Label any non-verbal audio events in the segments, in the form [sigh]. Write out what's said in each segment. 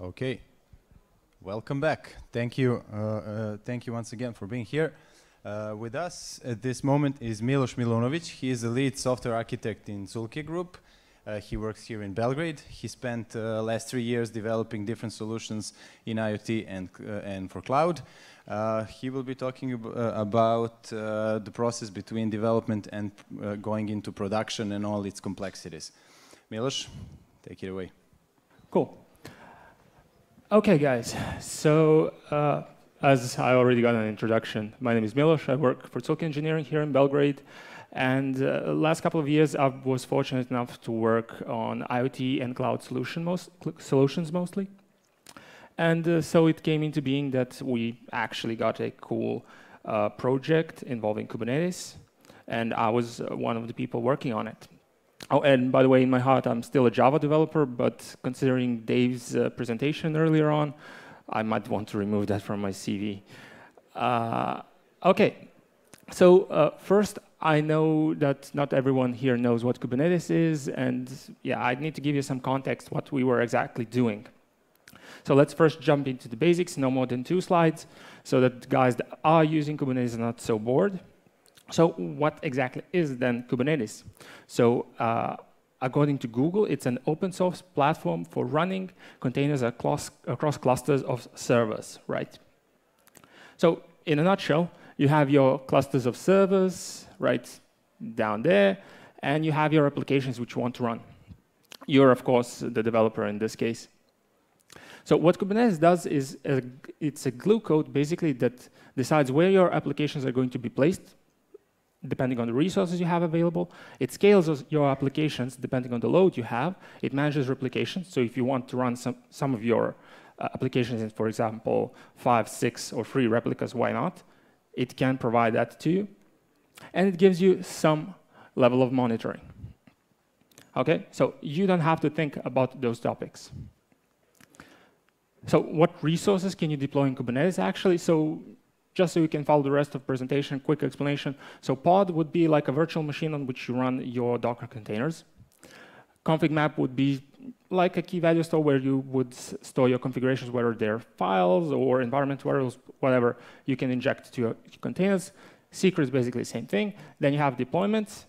Okay. Welcome back. Thank you. Uh, uh, thank you once again for being here. Uh, with us at this moment is Milos Milunovic. He is the lead software architect in Zühlke Group. Uh, he works here in Belgrade. He spent uh, last three years developing different solutions in IoT and, uh, and for cloud. He will be talking ab about the process between development and going into production and all its complexities. Milos, take it away. Cool. Okay, guys. So, uh, as I already got an introduction, my name is Milos. I work for Zühlke Engineering here in Belgrade. And uh, last couple of years, I was fortunate enough to work on IoT and cloud solution most, solutions mostly. And uh, so it came into being that we actually got a cool uh, project involving Kubernetes. And I was uh, one of the people working on it. Oh, and by the way, in my heart, I'm still a Java developer, but considering Dave's uh, presentation earlier on, I might want to remove that from my CV. Uh, okay, so uh, first, I know that not everyone here knows what Kubernetes is, and yeah, I need to give you some context what we were exactly doing. So let's first jump into the basics, no more than two slides, so that guys that are using Kubernetes are not so bored. So what exactly is then Kubernetes? So uh, according to Google, it's an open source platform for running containers across, across clusters of servers, right? So in a nutshell, you have your clusters of servers right down there, and you have your applications which you want to run. You're, of course, the developer in this case. So what Kubernetes does is a, it's a glue code basically that decides where your applications are going to be placed depending on the resources you have available. It scales your applications depending on the load you have. It manages replication. So if you want to run some, some of your uh, applications in, for example, five, six, or three replicas, why not? It can provide that to you. And it gives you some level of monitoring. Okay, so you don't have to think about those topics. So what resources can you deploy in Kubernetes actually? So just so you can follow the rest of presentation, quick explanation. So pod would be like a virtual machine on which you run your Docker containers. Config map would be like a key value store where you would store your configurations, whether they're files or environment variables, whatever you can inject to your containers. Secret is basically the same thing. Then you have deployments.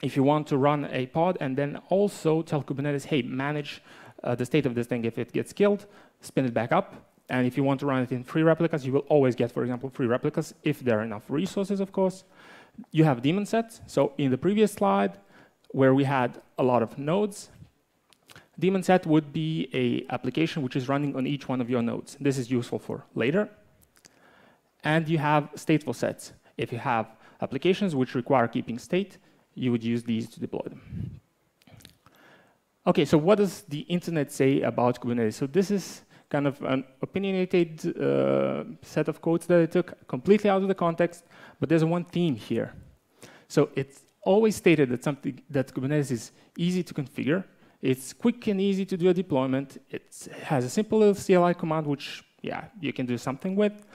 If you want to run a pod and then also tell Kubernetes, hey, manage uh, the state of this thing if it gets killed, spin it back up, and if you want to run it in free replicas, you will always get, for example, free replicas if there are enough resources, of course. You have daemon sets. So in the previous slide, where we had a lot of nodes, daemon set would be a application which is running on each one of your nodes. This is useful for later. And you have stateful sets. If you have applications which require keeping state, you would use these to deploy them. Okay, so what does the internet say about Kubernetes? So this is kind of an opinionated uh, set of quotes that I took completely out of the context, but there's one theme here. So it's always stated that something that Kubernetes is easy to configure, it's quick and easy to do a deployment, it has a simple little CLI command which, yeah, you can do something with.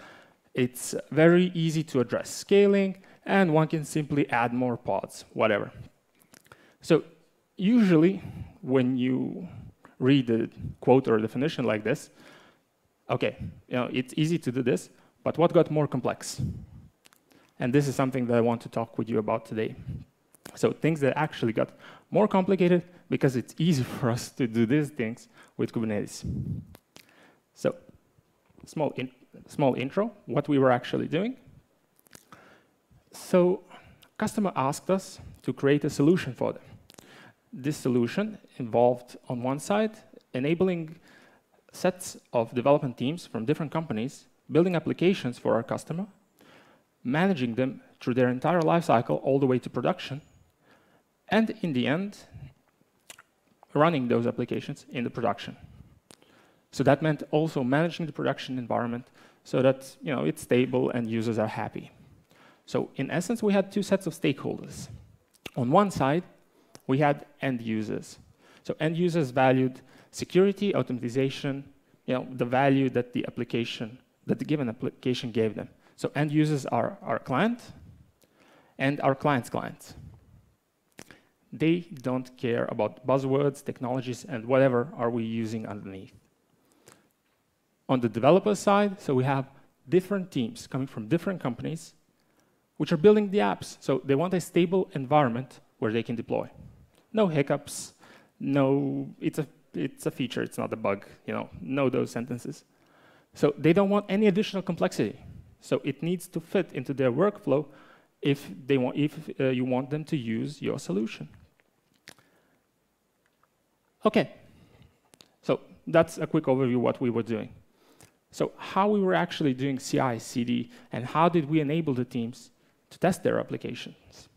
It's very easy to address scaling, and one can simply add more pods, whatever. So usually, when you read the quote or definition like this, okay, you know, it's easy to do this, but what got more complex? And this is something that I want to talk with you about today. So things that actually got more complicated because it's easy [laughs] for us to do these things with Kubernetes. So small, in, small intro, what we were actually doing. So customer asked us to create a solution for them. This solution involved, on one side, enabling sets of development teams from different companies building applications for our customer, managing them through their entire lifecycle all the way to production, and in the end, running those applications in the production. So that meant also managing the production environment so that you know, it's stable and users are happy. So in essence, we had two sets of stakeholders. On one side, we had end users. So end users valued security, automatization, you know, the value that the application, that the given application gave them. So end users are our client and our client's clients. They don't care about buzzwords, technologies, and whatever are we using underneath. on the developer side, so we have different teams coming from different companies which are building the apps. So they want a stable environment where they can deploy. No hiccups, no, it's a, it's a feature, it's not a bug, you know, no those sentences. So they don't want any additional complexity. So it needs to fit into their workflow if, they want, if uh, you want them to use your solution. Okay, so that's a quick overview of what we were doing. So how we were actually doing CI, CD, and how did we enable the teams to test their applications?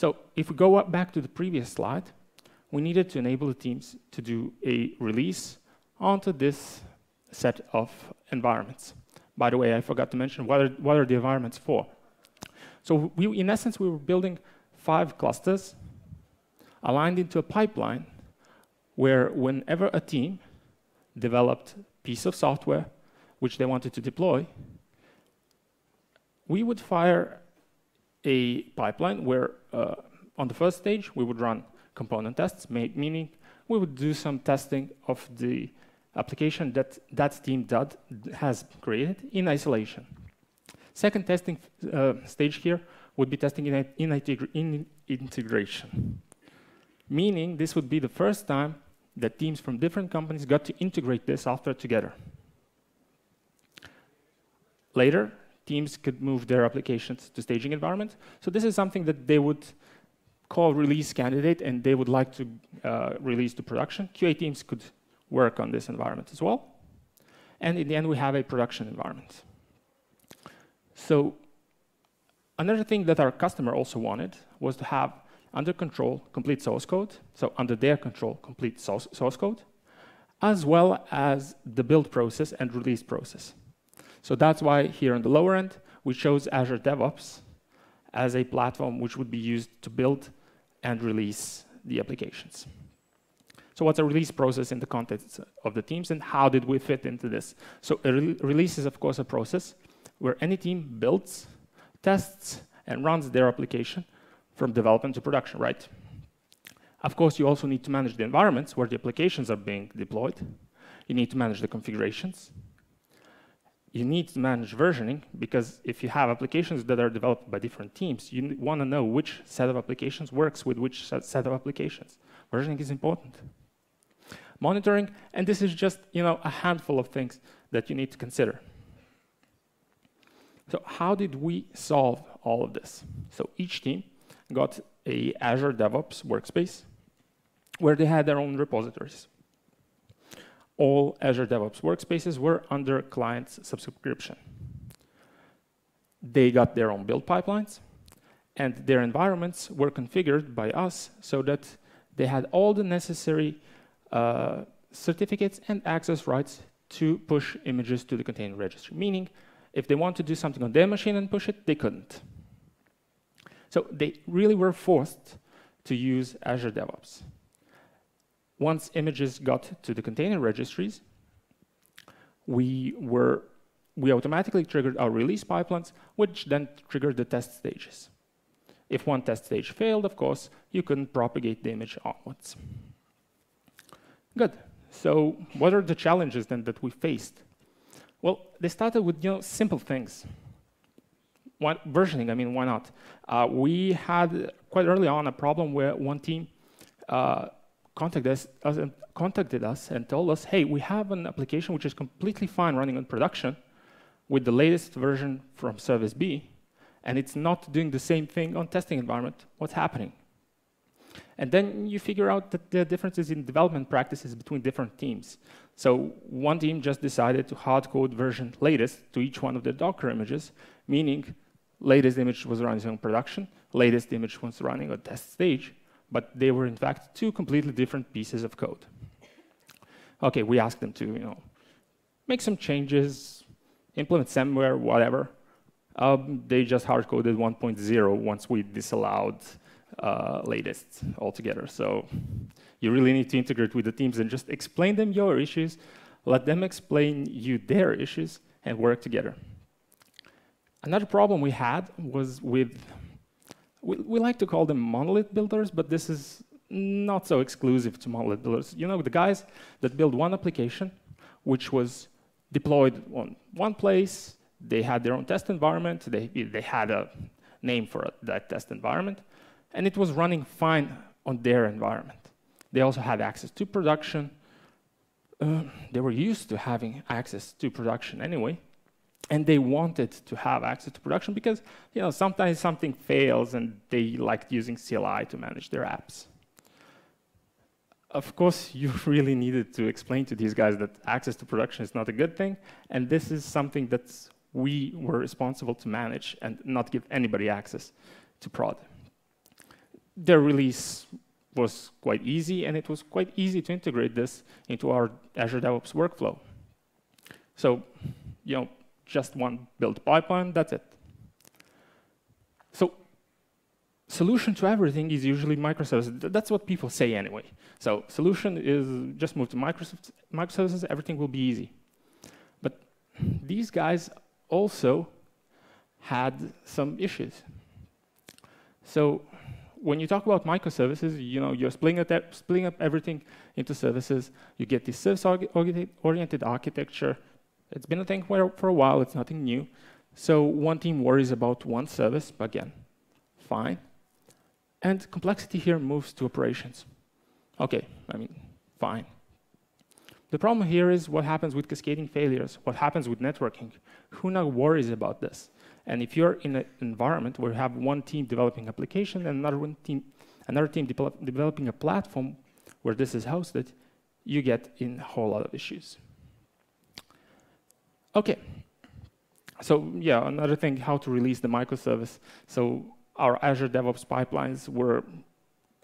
So if we go back to the previous slide, we needed to enable the teams to do a release onto this set of environments. By the way, I forgot to mention what are, what are the environments for. So we, in essence, we were building five clusters aligned into a pipeline where whenever a team developed a piece of software which they wanted to deploy, we would fire a pipeline where uh, on the first stage we would run component tests, meaning we would do some testing of the application that that team did, has created in isolation. Second testing uh, stage here would be testing in, in, in integration, meaning this would be the first time that teams from different companies got to integrate this software together. Later, teams could move their applications to staging environment. So this is something that they would call release candidate and they would like to uh, release to production. QA teams could work on this environment as well. And in the end, we have a production environment. So another thing that our customer also wanted was to have under control complete source code, so under their control complete source, source code, as well as the build process and release process. So that's why here on the lower end, we chose Azure DevOps as a platform which would be used to build and release the applications. So what's a release process in the context of the teams and how did we fit into this? So a re release is of course a process where any team builds, tests, and runs their application from development to production, right? Of course, you also need to manage the environments where the applications are being deployed. You need to manage the configurations. You need to manage versioning because if you have applications that are developed by different teams, you want to know which set of applications works with which set of applications. Versioning is important. Monitoring, and this is just you know a handful of things that you need to consider. So how did we solve all of this? So each team got a Azure DevOps workspace where they had their own repositories. All Azure DevOps workspaces were under client subscription. They got their own build pipelines, and their environments were configured by us so that they had all the necessary uh, certificates and access rights to push images to the container registry, meaning if they want to do something on their machine and push it, they couldn't. So they really were forced to use Azure DevOps. Once images got to the container registries, we were we automatically triggered our release pipelines, which then triggered the test stages. If one test stage failed, of course, you couldn't propagate the image onwards. Good. So what are the challenges then that we faced? Well, they started with you know, simple things one, versioning, I mean, why not? Uh, we had quite early on a problem where one team uh, contacted us, us, and contacted us and told us, hey, we have an application which is completely fine running on production with the latest version from Service B, and it's not doing the same thing on testing environment. What's happening? And then you figure out that there are differences in development practices between different teams. So one team just decided to hard code version latest to each one of the Docker images, meaning latest image was running on production, latest image was running on test stage, but they were in fact two completely different pieces of code. Okay, we asked them to, you know, make some changes, implement somewhere, whatever. Um, they just hard-coded 1.0 once we disallowed uh, latest altogether. So you really need to integrate with the teams and just explain them your issues, let them explain you their issues, and work together. Another problem we had was with, we, we like to call them monolith builders, but this is not so exclusive to monolith builders. You know, the guys that build one application which was deployed on one place. They had their own test environment. They, they had a name for that test environment, and it was running fine on their environment. They also had access to production. Uh, they were used to having access to production anyway, and they wanted to have access to production because you know sometimes something fails and they liked using CLI to manage their apps. Of course, [laughs] you really needed to explain to these guys that access to production is not a good thing, and this is something that we were responsible to manage and not give anybody access to prod. Their release was quite easy, and it was quite easy to integrate this into our Azure DevOps workflow. So, you know, just one build pipeline, that's it. So solution to everything is usually microservices. That's what people say anyway. So solution is just move to Microsoft, microservices, everything will be easy. But these guys also had some issues. So when you talk about microservices, you know, you're splitting up, splitting up everything into services. You get this service-oriented architecture. It's been a thing for, for a while. It's nothing new. So one team worries about one service, again, fine. And complexity here moves to operations. Okay, I mean, fine. The problem here is what happens with cascading failures, what happens with networking. Who now worries about this? And if you're in an environment where you have one team developing application and another one team, another team develop, developing a platform where this is hosted, you get in a whole lot of issues. Okay. So yeah, another thing, how to release the microservice. So our Azure DevOps pipelines were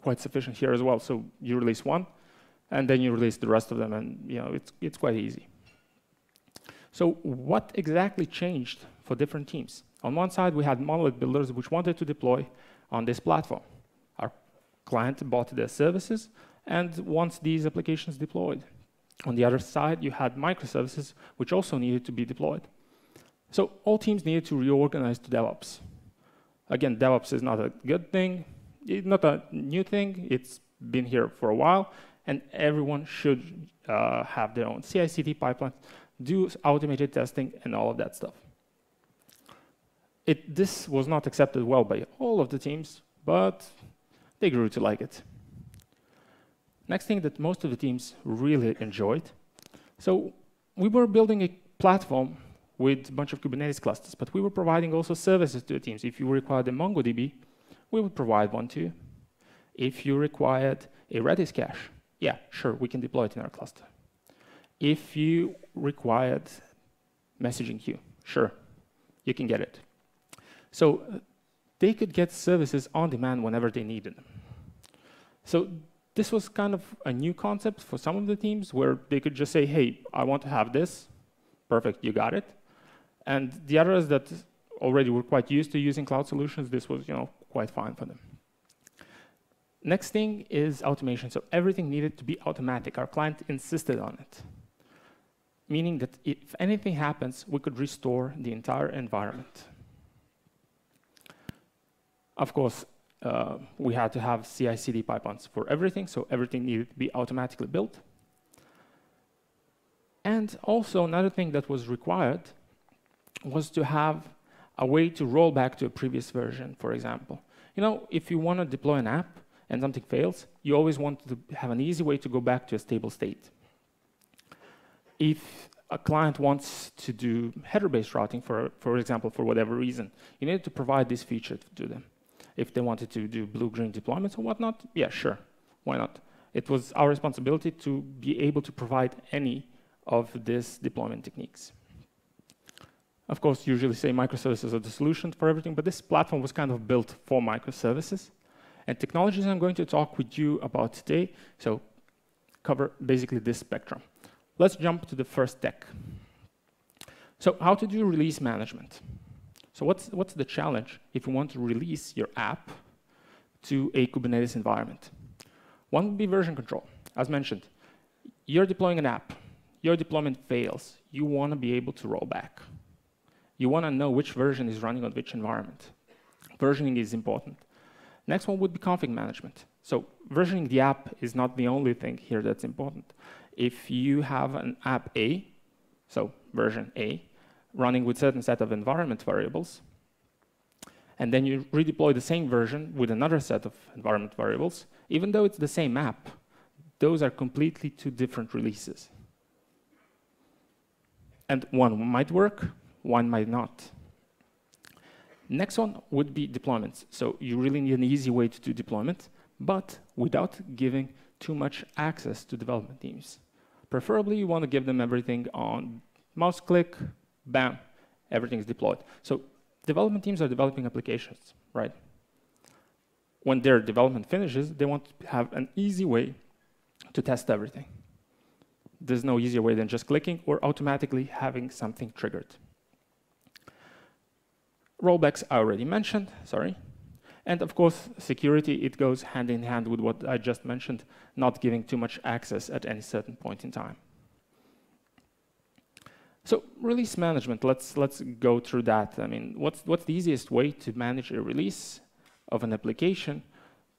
quite sufficient here as well. So you release one, and then you release the rest of them, and you know it's it's quite easy. So what exactly changed for different teams? On one side, we had monolith builders which wanted to deploy on this platform. Our client bought their services and wants these applications deployed. On the other side, you had microservices which also needed to be deployed. So all teams needed to reorganize to DevOps. Again, DevOps is not a good thing, it's not a new thing, it's been here for a while, and everyone should uh, have their own CI/CD pipeline, do automated testing, and all of that stuff. It, this was not accepted well by all of the teams, but they grew to like it. Next thing that most of the teams really enjoyed. So we were building a platform with a bunch of Kubernetes clusters, but we were providing also services to the teams. If you required a MongoDB, we would provide one to you. If you required a Redis cache, yeah, sure, we can deploy it in our cluster. If you required messaging queue, sure, you can get it. So they could get services on demand whenever they needed them. So this was kind of a new concept for some of the teams where they could just say, hey, I want to have this. Perfect, you got it. And the others that already were quite used to using cloud solutions, this was you know, quite fine for them. Next thing is automation. So everything needed to be automatic. Our client insisted on it, meaning that if anything happens, we could restore the entire environment. Of course, uh, we had to have CI/CD pipelines for everything, so everything needed to be automatically built. And also another thing that was required was to have a way to roll back to a previous version, for example. You know, if you want to deploy an app and something fails, you always want to have an easy way to go back to a stable state. If a client wants to do header-based routing, for, for example, for whatever reason, you need to provide this feature to them. If they wanted to do blue-green deployments or whatnot, yeah, sure, why not? It was our responsibility to be able to provide any of these deployment techniques. Of course, usually say microservices are the solution for everything, but this platform was kind of built for microservices. And technologies I'm going to talk with you about today, so cover basically this spectrum. Let's jump to the first tech. So how to do release management. So what's, what's the challenge if you want to release your app to a Kubernetes environment? One would be version control. As mentioned, you're deploying an app. Your deployment fails. You want to be able to roll back. You want to know which version is running on which environment. Versioning is important. Next one would be config management. So versioning the app is not the only thing here that's important. if you have an app A, so version A, running with certain set of environment variables, and then you redeploy the same version with another set of environment variables, even though it's the same app, those are completely two different releases. And one might work, one might not. Next one would be deployments. So you really need an easy way to do deployment, but without giving too much access to development teams. Preferably, you want to give them everything on mouse click, bam, everything is deployed. So development teams are developing applications, right? When their development finishes, they want to have an easy way to test everything. There's no easier way than just clicking or automatically having something triggered. Rollbacks I already mentioned, sorry. And of course, security, it goes hand in hand with what I just mentioned, not giving too much access at any certain point in time. So release management, let's, let's go through that. I mean, what's, what's the easiest way to manage a release of an application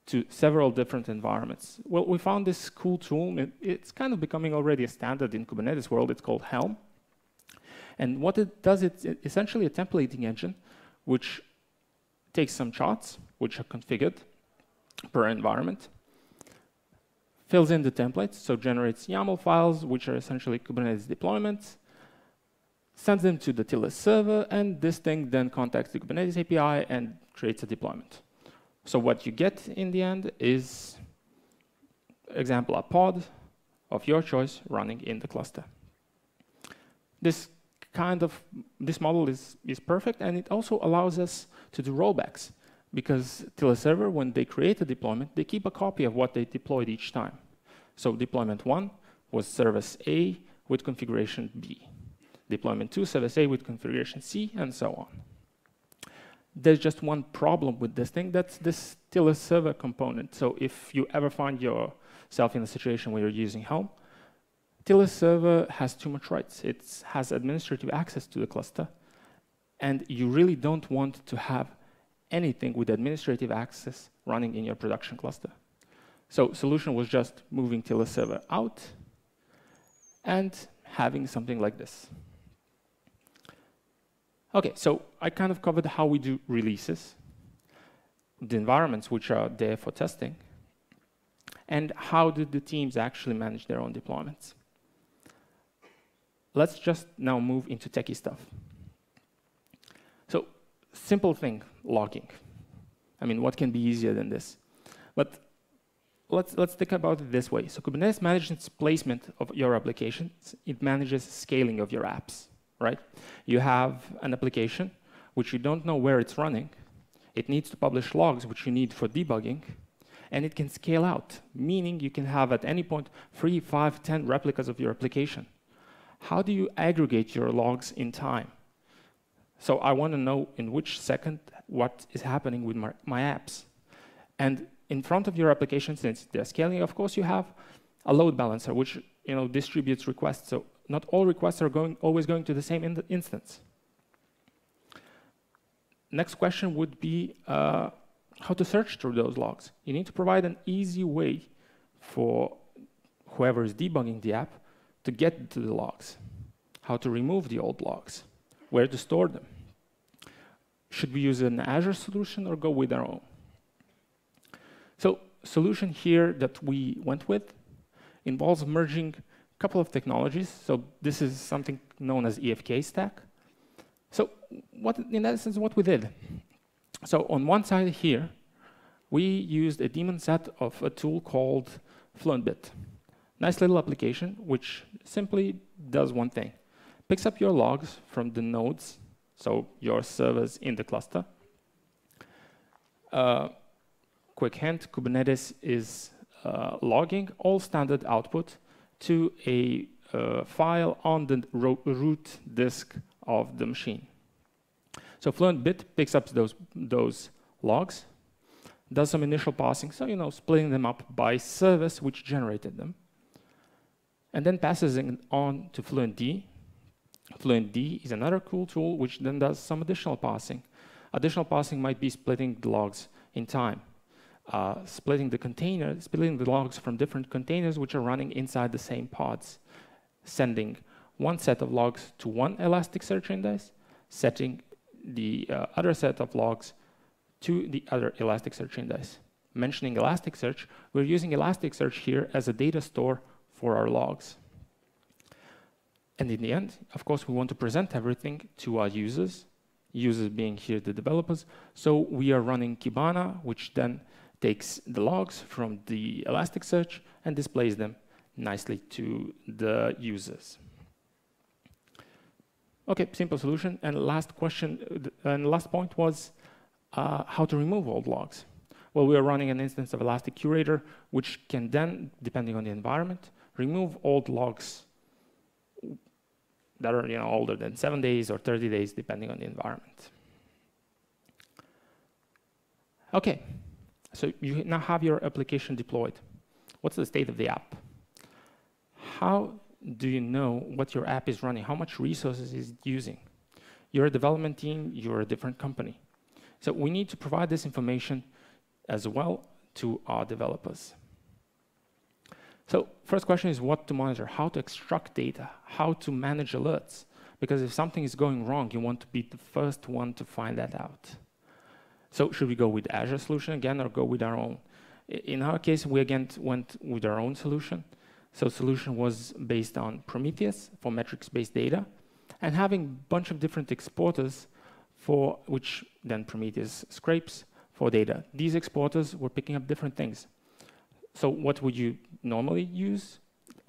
to several different environments? Well, we found this cool tool. It, it's kind of becoming already a standard in Kubernetes world. It's called Helm. And what it does, it's essentially a templating engine, which takes some charts, which are configured per environment, fills in the templates, so generates YAML files, which are essentially Kubernetes deployments, sends them to the Tiller server, and this thing then contacts the Kubernetes API and creates a deployment. So what you get in the end is, example, a pod of your choice running in the cluster. This kind of, this model is, is perfect, and it also allows us to do rollbacks because Tiller server, when they create a deployment, they keep a copy of what they deployed each time. So deployment one was service A with configuration B deployment 2, service A with configuration C, and so on. There's just one problem with this thing, that's this Tiller server component. So if you ever find yourself in a situation where you're using Helm, Tiller server has too much rights. It has administrative access to the cluster, and you really don't want to have anything with administrative access running in your production cluster. So solution was just moving Tiller server out and having something like this. Okay, so I kind of covered how we do releases, the environments which are there for testing, and how do the teams actually manage their own deployments. Let's just now move into techie stuff. So, simple thing, logging. I mean, what can be easier than this? But let's, let's think about it this way. So Kubernetes manages placement of your applications. It manages scaling of your apps right? You have an application which you don't know where it's running. It needs to publish logs, which you need for debugging, and it can scale out, meaning you can have at any point three, five, ten replicas of your application. How do you aggregate your logs in time? So I want to know in which second what is happening with my, my apps. And in front of your application, since they're scaling, of course, you have a load balancer, which you know distributes requests. So not all requests are going, always going to the same in the instance. Next question would be uh, how to search through those logs. You need to provide an easy way for whoever is debugging the app to get to the logs, how to remove the old logs, where to store them. Should we use an Azure solution or go with our own? So solution here that we went with involves merging couple of technologies. So this is something known as EFK stack. So what, in essence, what we did. So on one side here, we used a daemon set of a tool called FluentBit. Nice little application, which simply does one thing. Picks up your logs from the nodes, so your servers in the cluster. Uh, quick hint, Kubernetes is uh, logging all standard output to a uh, file on the root disk of the machine. So FluentBit picks up those, those logs, does some initial parsing, so you know, splitting them up by service which generated them, and then passes it on to FluentD. FluentD is another cool tool which then does some additional parsing. Additional parsing might be splitting the logs in time. Uh, splitting the container, splitting the logs from different containers which are running inside the same pods, sending one set of logs to one Elasticsearch index, setting the uh, other set of logs to the other Elasticsearch index. Mentioning Elasticsearch, we're using Elasticsearch here as a data store for our logs. And in the end, of course, we want to present everything to our users, users being here the developers. So we are running Kibana, which then takes the logs from the Elasticsearch and displays them nicely to the users. Okay, simple solution. And last question, uh, and last point was uh, how to remove old logs. Well, we are running an instance of Elastic Curator, which can then, depending on the environment, remove old logs that are you know, older than seven days or 30 days, depending on the environment. Okay, so you now have your application deployed. What's the state of the app? How do you know what your app is running? How much resources is it using? You're a development team, you're a different company. So we need to provide this information as well to our developers. So first question is what to monitor, how to extract data, how to manage alerts. Because if something is going wrong, you want to be the first one to find that out. So should we go with Azure solution again or go with our own? In our case, we again went with our own solution. So solution was based on Prometheus for metrics-based data and having a bunch of different exporters for which then Prometheus scrapes for data. These exporters were picking up different things. So what would you normally use?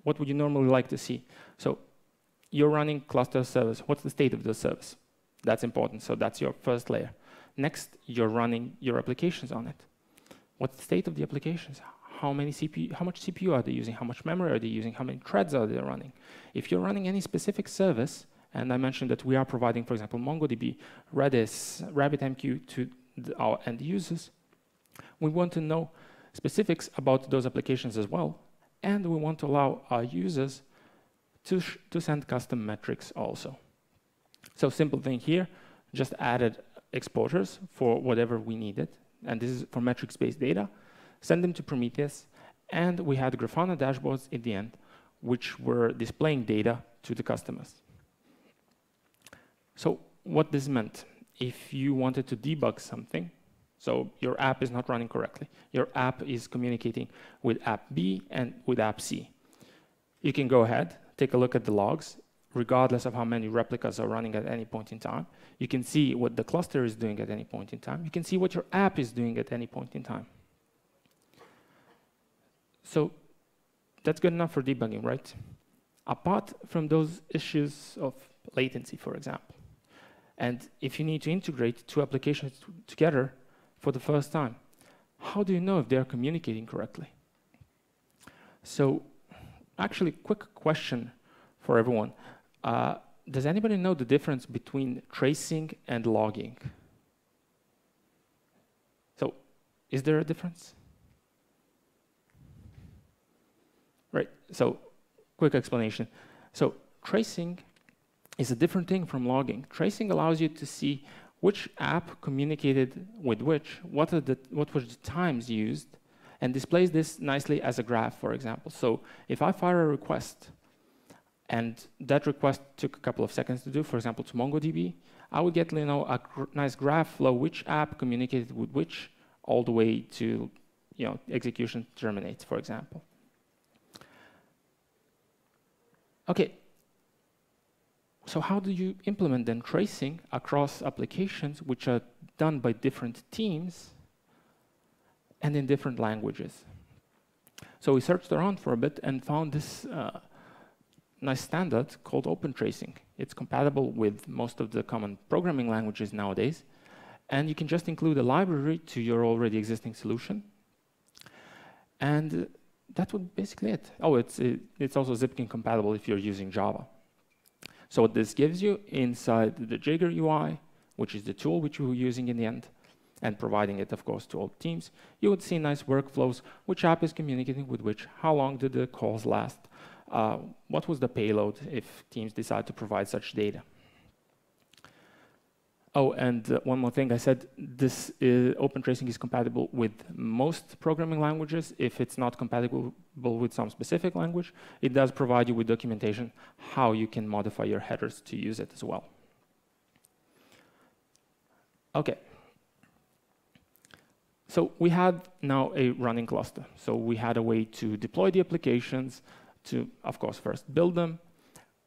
What would you normally like to see? So you're running cluster service. What's the state of the service? That's important. So that's your first layer. Next, you're running your applications on it. What's the state of the applications? How many CPU, how much CPU are they using? How much memory are they using? How many threads are they running? If you're running any specific service, and I mentioned that we are providing, for example, MongoDB, Redis, RabbitMQ to our end users, we want to know specifics about those applications as well, and we want to allow our users to, to send custom metrics also. So simple thing here, just added exposures for whatever we needed. And this is for metrics-based data. Send them to Prometheus. And we had Grafana dashboards in the end, which were displaying data to the customers. So what this meant, if you wanted to debug something, so your app is not running correctly, your app is communicating with app B and with app C. You can go ahead, take a look at the logs, regardless of how many replicas are running at any point in time. You can see what the cluster is doing at any point in time. You can see what your app is doing at any point in time. So that's good enough for debugging, right? Apart from those issues of latency, for example, and if you need to integrate two applications together for the first time, how do you know if they are communicating correctly? So actually, quick question for everyone. Uh, does anybody know the difference between tracing and logging? So, is there a difference? Right, so quick explanation. So, tracing is a different thing from logging. Tracing allows you to see which app communicated with which, what, are the, what were the times used, and displays this nicely as a graph, for example. So if I fire a request and that request took a couple of seconds to do, for example, to MongoDB, I would get you know, a gr nice graph flow, which app communicated with which, all the way to you know, execution terminates, for example. Okay, so how do you implement then tracing across applications which are done by different teams and in different languages? So we searched around for a bit and found this uh, nice standard called open tracing. It's compatible with most of the common programming languages nowadays. And you can just include a library to your already existing solution. And that would basically it. Oh, it's, it, it's also Zipkin compatible if you're using Java. So what this gives you inside the Jaeger UI, which is the tool which we're using in the end, and providing it, of course, to all teams, you would see nice workflows, which app is communicating with which, how long did the calls last, uh, what was the payload if teams decide to provide such data. Oh, and uh, one more thing. I said this is, open tracing is compatible with most programming languages. If it's not compatible with some specific language, it does provide you with documentation how you can modify your headers to use it as well. Okay. So we had now a running cluster. So we had a way to deploy the applications, to, of course, first build them.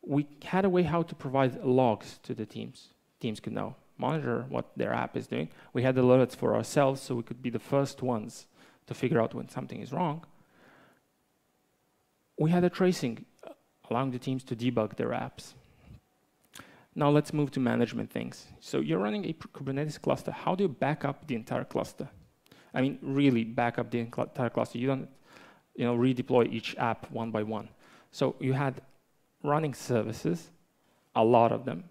We had a way how to provide logs to the teams. Teams could now monitor what their app is doing. We had alerts for ourselves, so we could be the first ones to figure out when something is wrong. We had a tracing, uh, allowing the teams to debug their apps. Now let's move to management things. So you're running a Kubernetes cluster. How do you back up the entire cluster? I mean, really back up the entire cluster. You don't, you know, redeploy each app one by one. So you had running services, a lot of them,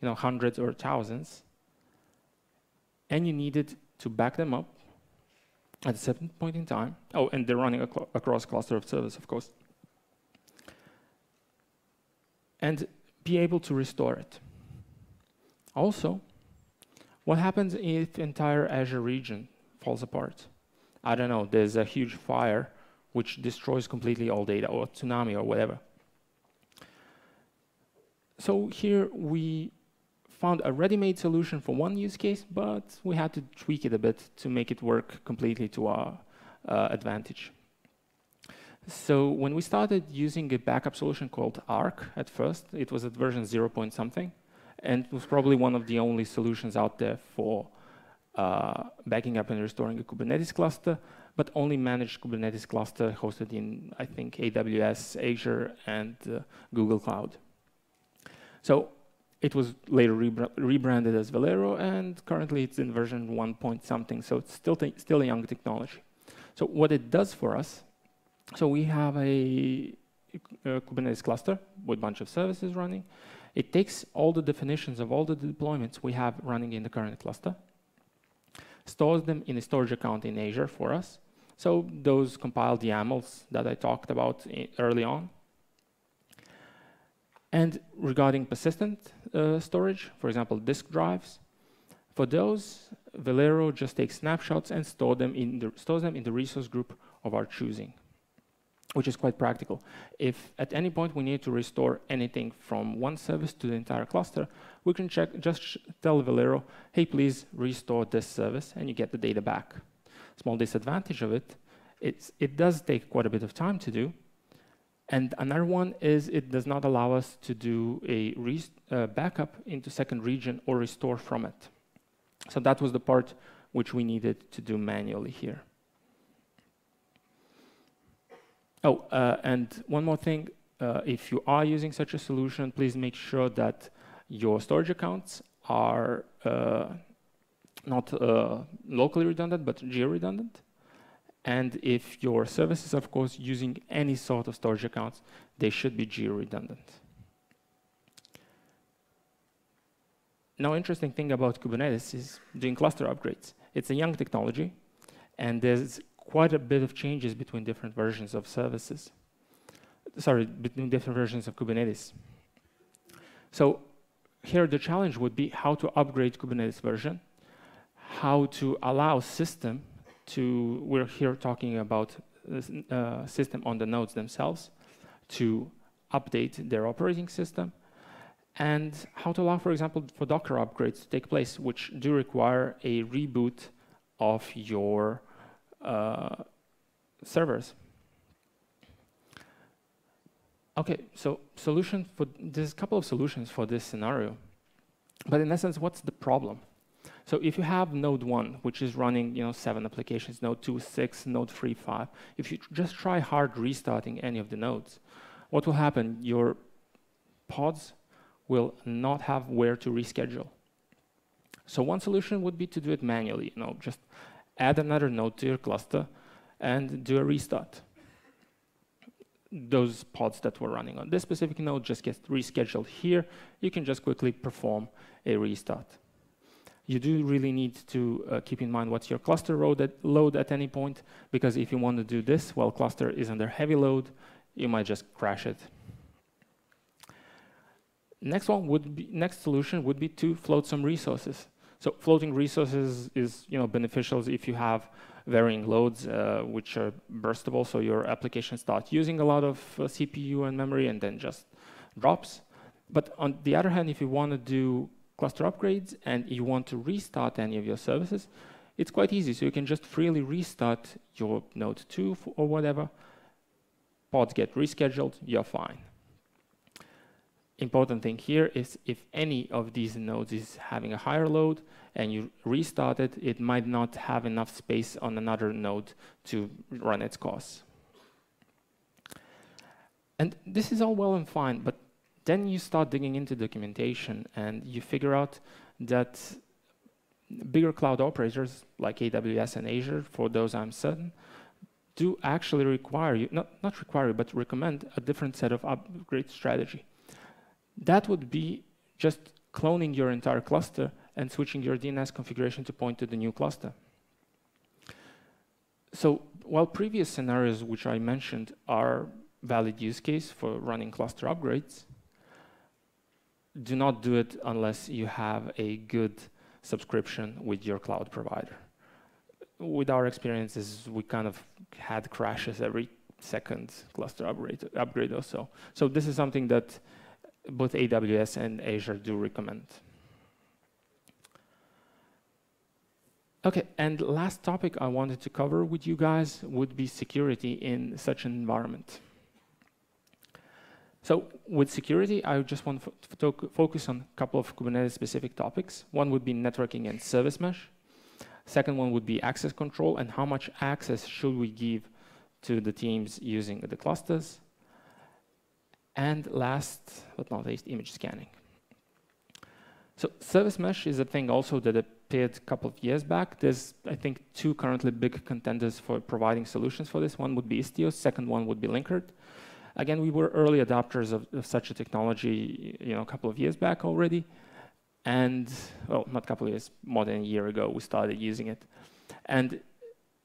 you know, hundreds or thousands, and you needed to back them up at a certain point in time. Oh, and they're running acro across cluster of service, of course. And be able to restore it. Also, what happens if entire Azure region falls apart? I don't know, there's a huge fire which destroys completely all data, or tsunami, or whatever. So here we found a ready-made solution for one use case, but we had to tweak it a bit to make it work completely to our uh, advantage. So when we started using a backup solution called Ark at first, it was at version 0 point something, and it was probably one of the only solutions out there for uh, backing up and restoring a Kubernetes cluster, but only managed Kubernetes cluster hosted in, I think, AWS, Azure, and uh, Google Cloud. So it was later rebranded as Velero, and currently it's in version 1 point something, so it's still, still a young technology. So what it does for us so we have a, a Kubernetes cluster with a bunch of services running. It takes all the definitions of all the deployments we have running in the current cluster, stores them in a storage account in Azure for us. So those compiled YAMLs that I talked about early on. And regarding persistent uh, storage, for example, disk drives, for those, Velero just takes snapshots and store them in the, stores them in the resource group of our choosing which is quite practical. If at any point we need to restore anything from one service to the entire cluster, we can check, just tell Velero, hey, please restore this service, and you get the data back. Small disadvantage of it, it's, it does take quite a bit of time to do. And another one is it does not allow us to do a uh, backup into second region or restore from it. So that was the part which we needed to do manually here. Oh, uh, and one more thing, uh, if you are using such a solution, please make sure that your storage accounts are uh, not uh, locally redundant, but geo-redundant. And if your service is, of course, using any sort of storage accounts, they should be geo-redundant. Now, interesting thing about Kubernetes is doing cluster upgrades. It's a young technology, and there's quite a bit of changes between different versions of services. Sorry, between different versions of Kubernetes. So here the challenge would be how to upgrade Kubernetes version, how to allow system to, we're here talking about uh, system on the nodes themselves, to update their operating system, and how to allow, for example, for Docker upgrades to take place, which do require a reboot of your uh, servers. Okay, so solution for there's a couple of solutions for this scenario, but in essence, what's the problem? So if you have node one, which is running you know seven applications, node two, six, node three, five, if you just try hard restarting any of the nodes, what will happen? Your pods will not have where to reschedule. So one solution would be to do it manually, you know, just add another node to your cluster, and do a restart. Those pods that were running on this specific node just get rescheduled here. You can just quickly perform a restart. You do really need to uh, keep in mind what's your cluster load at, load at any point, because if you want to do this while cluster is under heavy load, you might just crash it. Next one would be next solution would be to float some resources. So floating resources is you know beneficial if you have varying loads uh, which are burstable, so your application starts using a lot of uh, CPU and memory and then just drops. But on the other hand, if you want to do cluster upgrades and you want to restart any of your services, it's quite easy. So you can just freely restart your node 2 or whatever. Pods get rescheduled, you're fine. Important thing here is if any of these nodes is having a higher load and you restart it, it might not have enough space on another node to run its course. And this is all well and fine, but then you start digging into documentation and you figure out that bigger cloud operators like AWS and Azure, for those I'm certain, do actually require you, not, not require you, but recommend a different set of upgrade strategy. That would be just cloning your entire cluster and switching your DNS configuration to point to the new cluster. So while previous scenarios which I mentioned are valid use case for running cluster upgrades, do not do it unless you have a good subscription with your cloud provider. With our experiences, we kind of had crashes every second cluster upgrade, upgrade or so. So this is something that both AWS and Azure do recommend. Okay, and last topic I wanted to cover with you guys would be security in such an environment. So with security, I just want to focus on a couple of Kubernetes-specific topics. One would be networking and service mesh. Second one would be access control and how much access should we give to the teams using the clusters. And last but not least, image scanning. So service mesh is a thing also that appeared a couple of years back. There's, I think, two currently big contenders for providing solutions for this. One would be Istio, second one would be Linkerd. Again, we were early adopters of, of, such a technology, you know, a couple of years back already. And, well, not a couple of years, more than a year ago, we started using it. And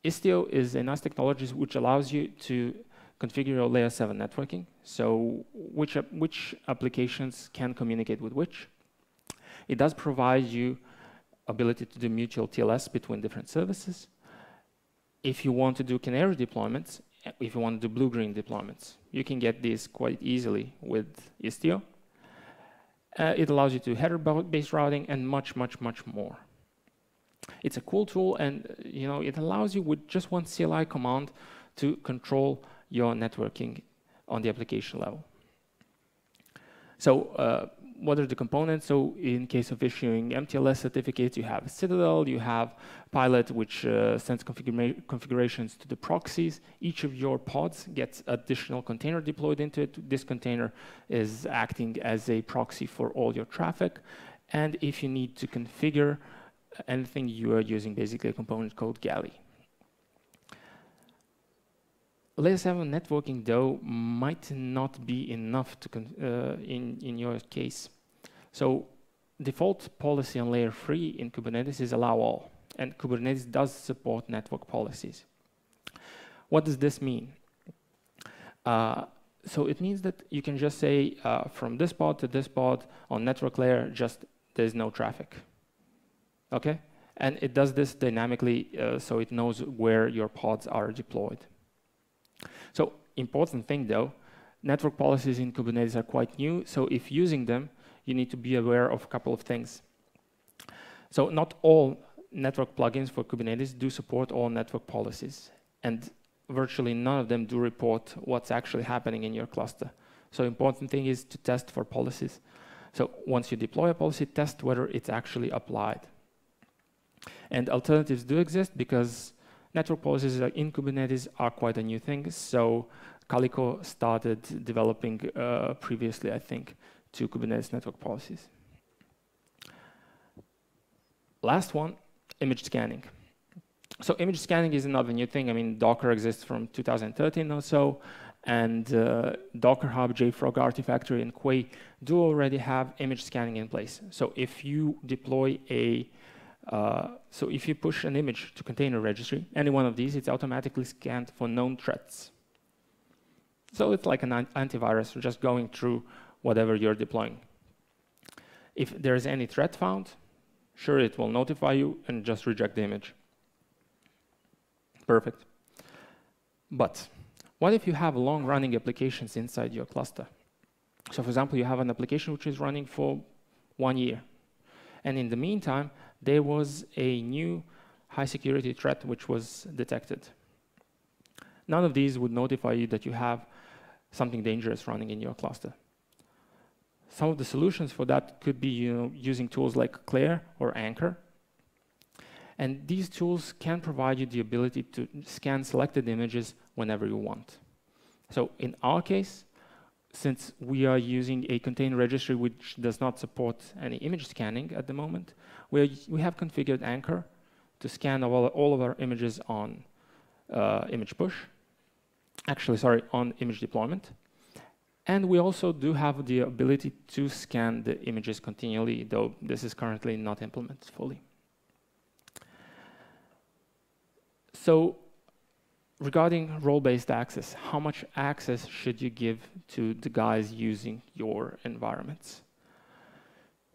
Istio is a nice technology which allows you to configure your layer 7 networking. So which, which applications can communicate with which. It does provide you ability to do mutual TLS between different services. If you want to do canary deployments, if you want to do blue-green deployments. You can get this quite easily with Istio. Uh, it allows you to header-based routing and much, much, much more. It's a cool tool, and you know it allows you with just one CLI command to control your networking on the application level. So uh, what are the components? So in case of issuing MTLS certificates, you have Citadel, you have Pilot, which uh, sends configurations to the proxies. Each of your pods gets additional container deployed into it. This container is acting as a proxy for all your traffic. And if you need to configure anything, you are using basically a component called Galley. Layer 7 networking, though, might not be enough to uh, in, in your case. So default policy on layer 3 in Kubernetes is allow all, and Kubernetes does support network policies. What does this mean? Uh, so it means that you can just say uh, from this pod to this pod on network layer, just there's no traffic. Okay? And it does this dynamically uh, so it knows where your pods are deployed. So important thing though, network policies in Kubernetes are quite new. So if using them, you need to be aware of a couple of things. So not all network plugins for Kubernetes do support all network policies. And virtually none of them do report what's actually happening in your cluster. So important thing is to test for policies. So once you deploy a policy, test whether it's actually applied. And alternatives do exist because network policies in Kubernetes are quite a new thing. So Calico started developing uh, previously, I think, to Kubernetes network policies. Last one, image scanning. So image scanning is another new thing. I mean, Docker exists from 2013 or so, and uh, Docker Hub, JFrog Artifactory, and Quay do already have image scanning in place. So if you deploy a uh, so if you push an image to container registry, any one of these, it's automatically scanned for known threats. So it's like an antivirus, just going through whatever you're deploying. If there is any threat found, sure, it will notify you and just reject the image. Perfect. But what if you have long-running applications inside your cluster? So for example, you have an application which is running for one year. And in the meantime, there was a new high security threat which was detected. None of these would notify you that you have something dangerous running in your cluster. Some of the solutions for that could be you know, using tools like Clair or Anchore. And these tools can provide you the ability to scan selected images whenever you want. So in our case, since we are using a container registry which does not support any image scanning at the moment, we, are, we have configured Anchore to scan all, all of our images on uh, image push, actually, sorry, on image deployment. And we also do have the ability to scan the images continually, though this is currently not implemented fully. So regarding role-based access, how much access should you give to the guys using your environments?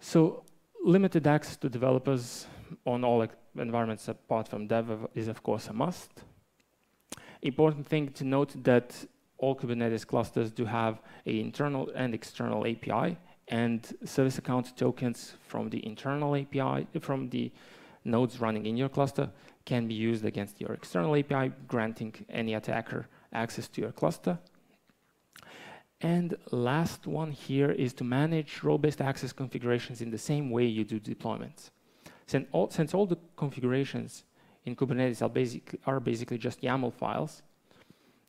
So limited access to developers on all environments apart from dev is of course a must. Important thing to note that all Kubernetes clusters do have an internal and external API and service account tokens from the internal API, from the nodes running in your cluster can be used against your external API, granting any attacker access to your cluster. And last one here is to manage role-based access configurations in the same way you do deployments. Since all, since all the configurations in Kubernetes are, basic, are basically just YAML files,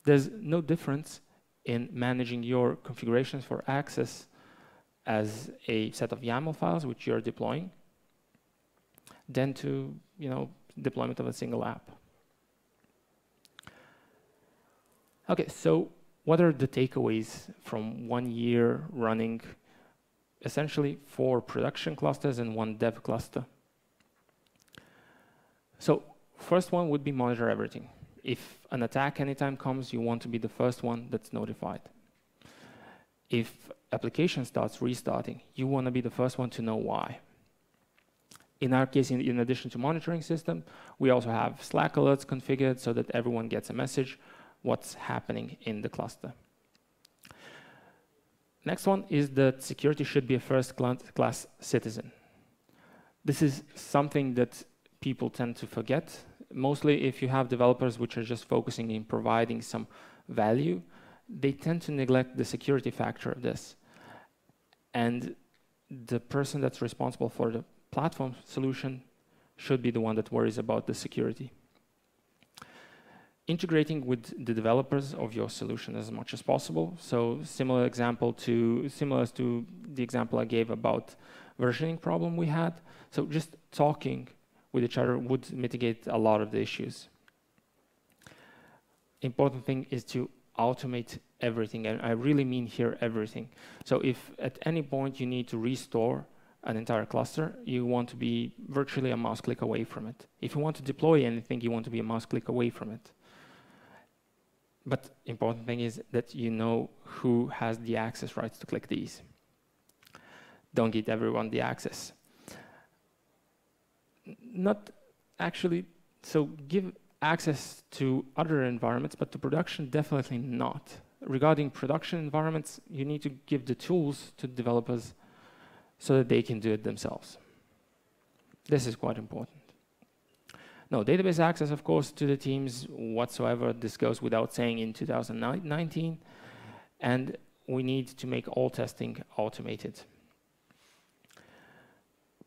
there's no difference in managing your configurations for access as a set of YAML files which you're deploying than to you know deployment of a single app. Okay, so what are the takeaways from one year running essentially four production clusters and one dev cluster? So first one would be monitor everything. If an attack anytime comes, you want to be the first one that's notified. If application starts restarting, you want to be the first one to know why. In our case, in, in, addition to monitoring system, we also have Slack alerts configured so that everyone gets a message what's happening in the cluster. Next one is that security should be a first class citizen. This is something that people tend to forget. Mostly if you have developers which are just focusing in providing some value, they tend to neglect the security factor of this. And the person that's responsible for the platform solution should be the one that worries about the security. Integrating with the developers of your solution as much as possible. So similar example to similar to the example I gave about versioning problem we had. So just talking with each other would mitigate a lot of the issues. Important thing is to automate everything, and I really mean here everything. So if at any point you need to restore an entire cluster, you want to be virtually a mouse click away from it. If you want to deploy anything, you want to be a mouse click away from it. But important thing is that you know who has the access rights to click these. Don't give everyone the access. Not actually, so give access to other environments, but to production, definitely not. Regarding production environments, you need to give the tools to developers so that they can do it themselves. This is quite important. No, database access, of course, to the teams whatsoever. This goes without saying in 2019. And we need to make all testing automated.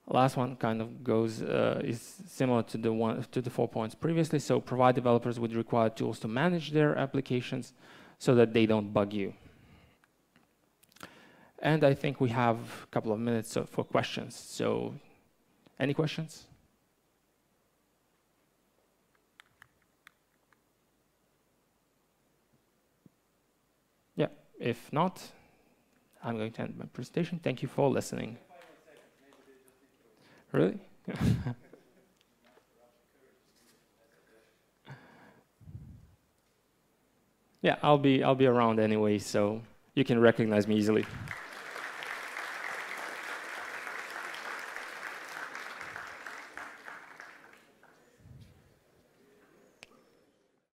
Last one kind of goes uh, is similar to the one to the four points previously. So provide developers with required tools to manage their applications so that they don't bug you. And I think we have a couple of minutes for questions. So any questions? Yeah, if not, I'm going to end my presentation. Thank you for listening. Really? [laughs] yeah, I'll be I'll be around anyway, so you can recognize me easily.